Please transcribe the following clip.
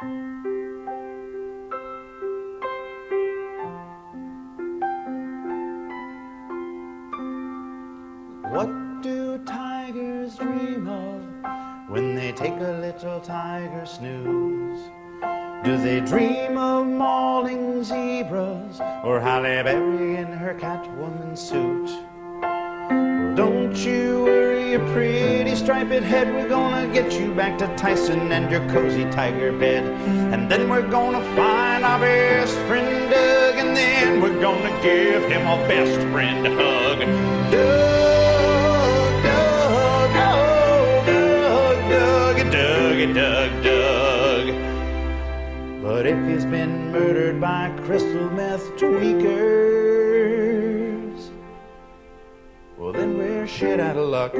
What do tigers dream of when they take a little tiger snooze? Do they dream of mauling zebras or Halle Berry in her Catwoman suit? Your pretty striped head. We're gonna get you back to Tyson and your cozy tiger bed. And then we're gonna find our best friend Doug, and then we're gonna give him a best friend hug. Doug, Doug, oh, Doug, Doug, Doug, Doug, Doug. But if he's been murdered by crystal meth tweakers, well, then we're shit out of luck.